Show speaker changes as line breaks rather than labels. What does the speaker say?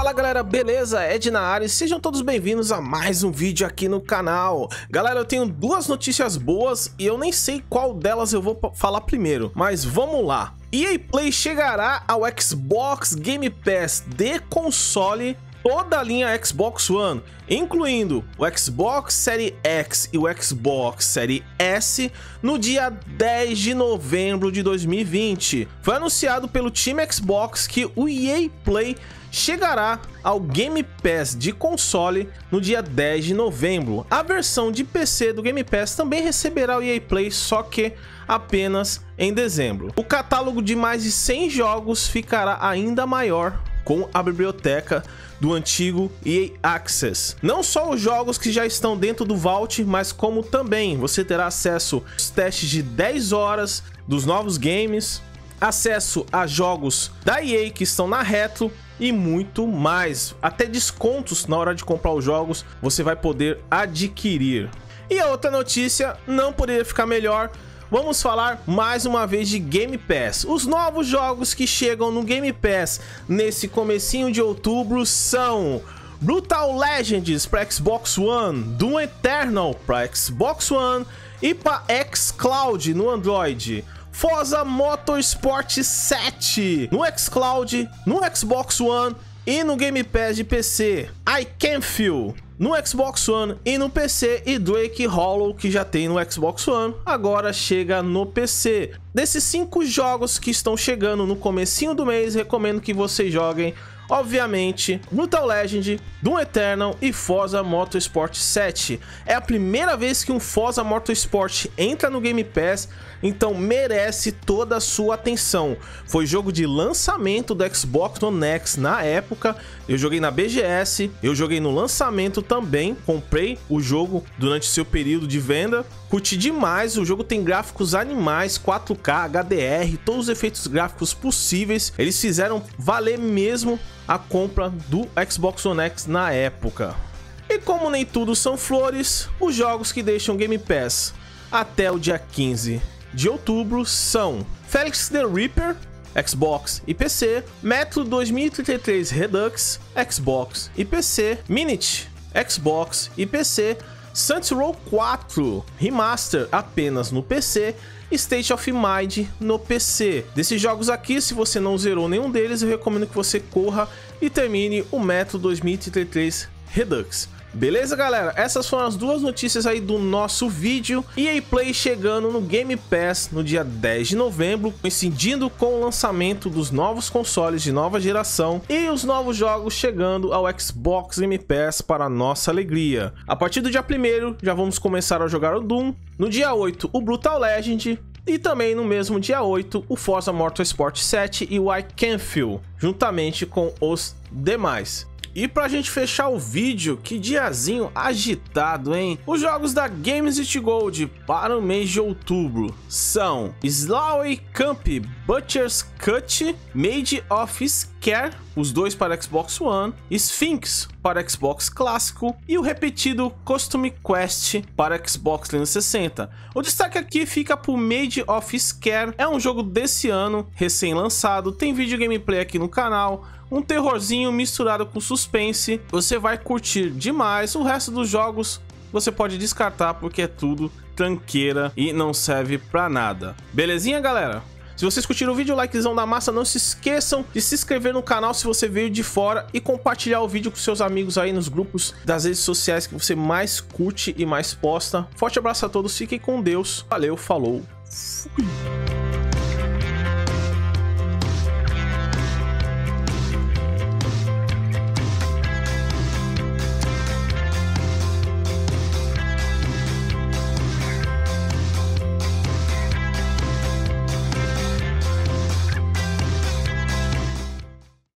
Fala galera, beleza? Ed na área e sejam todos bem-vindos a mais um vídeo aqui no canal. Galera, eu tenho duas notícias boas e eu nem sei qual delas eu vou falar primeiro, mas vamos lá. EA Play chegará ao Xbox Game Pass de console toda a linha Xbox One, incluindo o Xbox Series X e o Xbox Series S, no dia 10 de novembro de 2020. Foi anunciado pelo time Xbox que o EA Play chegará ao Game Pass de console no dia 10 de novembro. A versão de PC do Game Pass também receberá o EA Play, só que apenas em dezembro. O catálogo de mais de 100 jogos ficará ainda maior com a biblioteca do antigo EA Access. Não só os jogos que já estão dentro do Vault, mas como também você terá acesso aos testes de 10 horas dos novos games, acesso a jogos da EA que estão na retro e muito mais. Até descontos na hora de comprar os jogos você vai poder adquirir. E a outra notícia não poderia ficar melhor vamos falar mais uma vez de Game Pass. Os novos jogos que chegam no Game Pass nesse comecinho de outubro são Brutal Legends para Xbox One, Doom Eternal para Xbox One e para xCloud no Android. Forza Motorsport 7 no xCloud, no Xbox One e no Game Pass de PC. I Can Feel no Xbox One e no PC e Drake Hollow que já tem no Xbox One, agora chega no PC. Desses cinco jogos que estão chegando no comecinho do mês, recomendo que vocês joguem obviamente, Brutal Legend, Doom Eternal e Forza Motorsport 7. É a primeira vez que um Forza Motorsport entra no Game Pass, então merece toda a sua atenção. Foi jogo de lançamento do Xbox One X na época, eu joguei na BGS, eu joguei no lançamento também, comprei o jogo durante seu período de venda, curti demais, o jogo tem gráficos animais, 4K, HDR, todos os efeitos gráficos possíveis, eles fizeram valer mesmo a compra do Xbox One X na época. E como nem tudo são flores, os jogos que deixam Game Pass até o dia 15 de outubro são Felix the Reaper, Xbox e PC, Metro 2033 Redux, Xbox e PC, Minute, Xbox e PC, Saints Row 4 Remaster apenas no PC State of Mind no PC. Desses jogos aqui, se você não zerou nenhum deles, eu recomendo que você corra e termine o Metro 2033 Redux. Beleza, galera? Essas foram as duas notícias aí do nosso vídeo. EA Play chegando no Game Pass no dia 10 de novembro, coincidindo com o lançamento dos novos consoles de nova geração e os novos jogos chegando ao Xbox Game Pass para nossa alegria. A partir do dia 1 já vamos começar a jogar o Doom, no dia 8 o Brutal Legend, e também no mesmo dia 8, o Forza Motorsport 7 e o I Can Feel, juntamente com os demais. E pra gente fechar o vídeo, que diazinho agitado, hein? Os jogos da Games It Gold para o mês de outubro são Slowy Camp Butcher's Cut, Made of Scare, os dois para Xbox One, Sphinx para Xbox clássico e o repetido Costume Quest para Xbox 360. O destaque aqui fica por Made of Scare, é um jogo desse ano, recém-lançado, tem vídeo gameplay aqui no canal, um terrorzinho misturado com suspense. Você vai curtir demais. O resto dos jogos você pode descartar porque é tudo tranqueira e não serve pra nada. Belezinha, galera? Se vocês curtiram o vídeo, likezão da massa, não se esqueçam de se inscrever no canal se você veio de fora e compartilhar o vídeo com seus amigos aí nos grupos das redes sociais que você mais curte e mais posta. Forte abraço a todos, fiquem com Deus. Valeu, falou, fui!